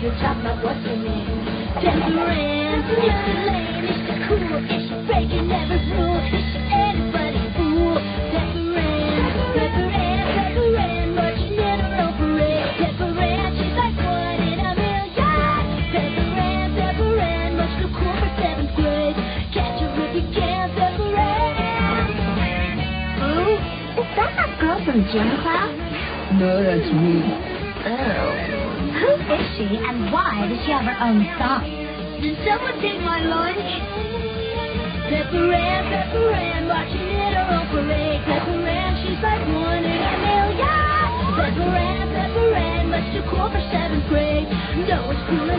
you talk about what's her name? Pepper Ann, is she lame? Is she cool? Is she breaking every rule? Is she anybody's fool? Pepper Ann, Pepper Ann, Pepper Ann, marching in her own parade. Pepper Ann, she's like one in a million. Pepper Ann, Pepper Ann, much too cool for seventh grade. Catch her if you can, Pepper Ann. Oh, is that that girl from gym class? No, that's me. Oh. She and why does she have her own song? Did someone take my lunch? Pepper Ann, Pepper Ann, marching in her own parade. Pepper Ann, she's like one in a million. Pepper Ann, Pepper Ann, much too cool for seventh grade. No, it's cool